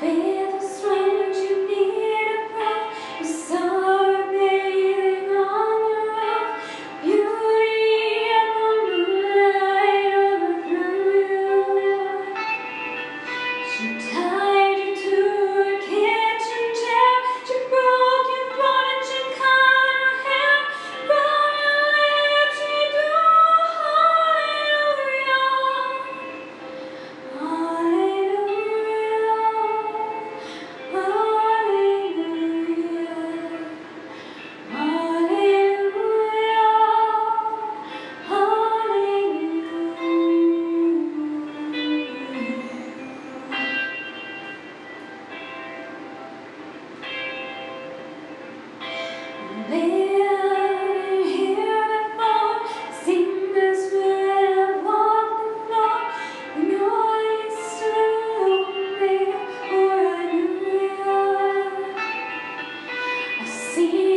feel see